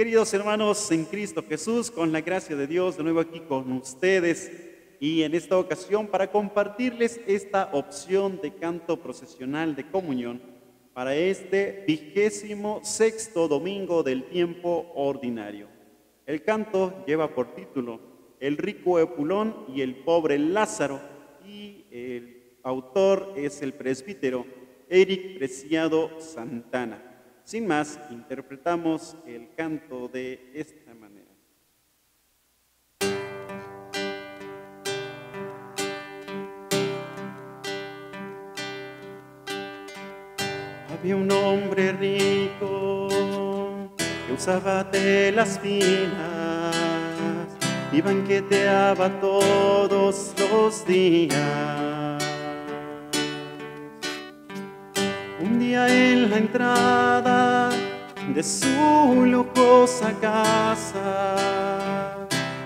Queridos hermanos en Cristo Jesús, con la gracia de Dios, de nuevo aquí con ustedes y en esta ocasión para compartirles esta opción de canto procesional de comunión para este vigésimo sexto domingo del tiempo ordinario. El canto lleva por título El rico Epulón y el pobre Lázaro y el autor es el presbítero Eric Preciado Santana. Sin más, interpretamos el canto de esta manera. Había un hombre rico que usaba telas finas y banqueteaba todos los días. En la entrada de su lujosa casa,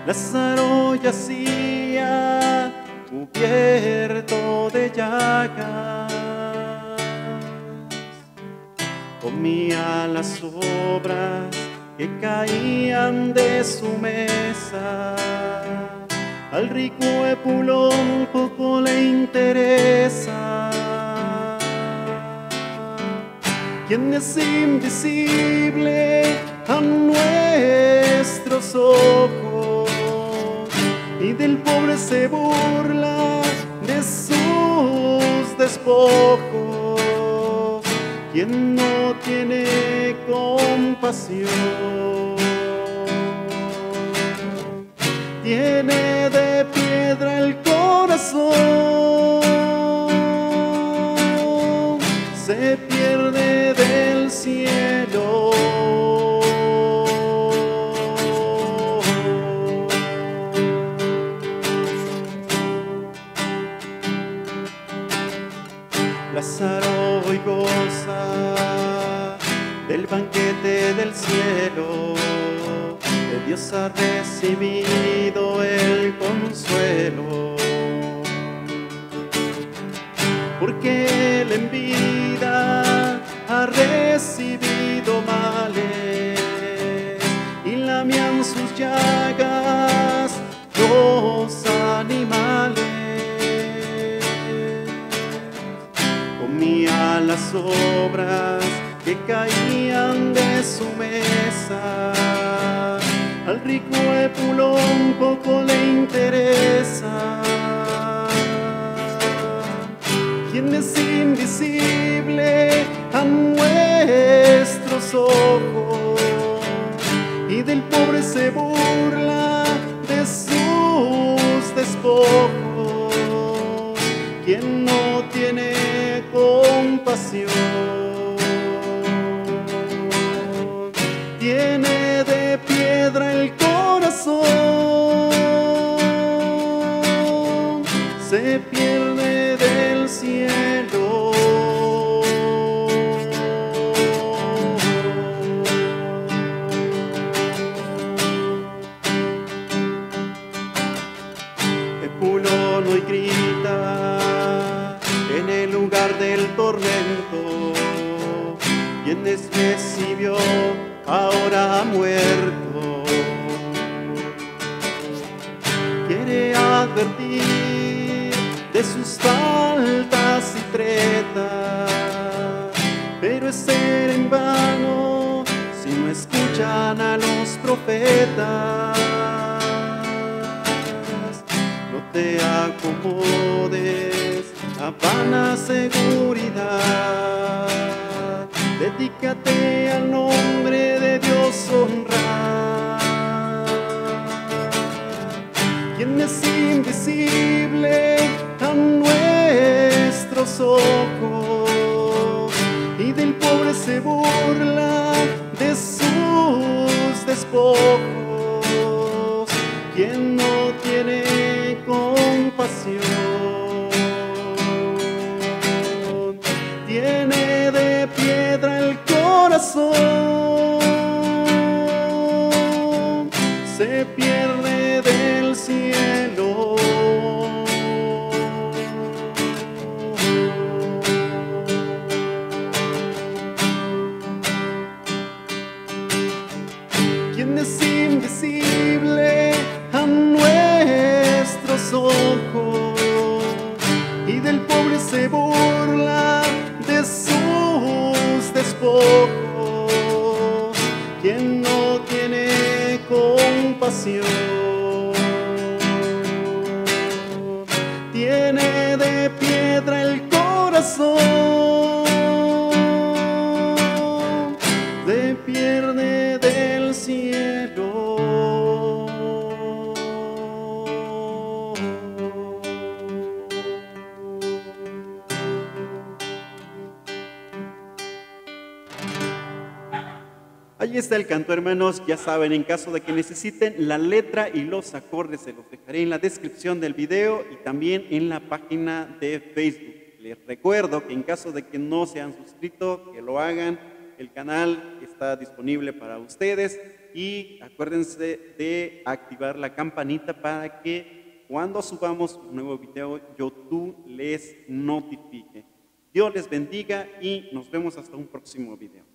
Lázaro yacía cubierto de llagas. Comía las sobras que caían de su mesa. Al rico Epulón poco quien es invisible a nuestros ojos y del pobre se burla de sus despojos. Quien no tiene compasión tiene Lázaro hoy goza del banquete del cielo, de Dios ha recibido el consuelo. Porque caían de su mesa. Al rico Epulón poco le interesa. Quien es invisible a nuestros ojos y del pobre se burla de sus despojos quien no tiene compasión Quien les recibió ahora ha muerto. Quiere advertir de sus faltas y tretas, pero es ser en vano si no escuchan a los profetas. No te acomodes a vana seguridad. Dedícate al nombre de Dios honrar. Quien es invisible a nuestros ojos y del pobre se burla de sus despojos. Quien no tiene compasión tiene coração. Compasión. Ahí está el canto, hermanos. Ya saben, en caso de que necesiten la letra y los acordes, se los dejaré en la descripción del video y también en la página de Facebook. Les recuerdo que en caso de que no se han suscrito, que lo hagan. El canal está disponible para ustedes y acuérdense de activar la campanita para que cuando subamos un nuevo video, YouTube les notifique. Dios les bendiga y nos vemos hasta un próximo video.